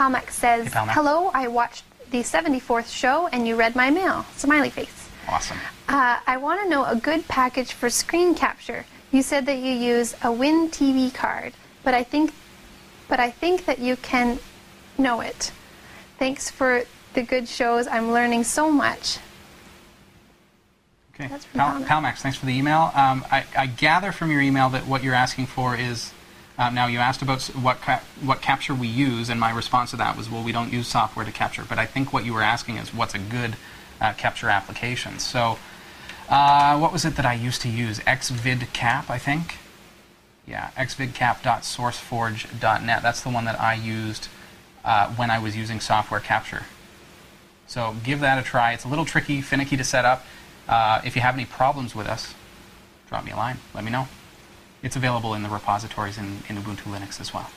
Palmax says, Hey. Hello, I watched the 74th show and you read my mail. Smiley face. Awesome. Uh, I want to know a good package for screen capture. You said that you use a Win TV card, but I think, but I think that you can know it. Thanks for the good shows. I'm learning so much. Okay. Pal- Palmax. Palmax, thanks for the email. Um, I, I gather from your email that what you're asking for is um, now you asked about what ca- what capture we use, and my response to that was, well, we don't use software to capture. But I think what you were asking is what's a good uh, capture application. So, uh, what was it that I used to use? XVidCap, I think. Yeah, xvidcap.sourceforge.net. That's the one that I used uh, when I was using software capture. So give that a try. It's a little tricky, finicky to set up. Uh, if you have any problems with us, drop me a line. Let me know. It's available in the repositories in, in Ubuntu Linux as well.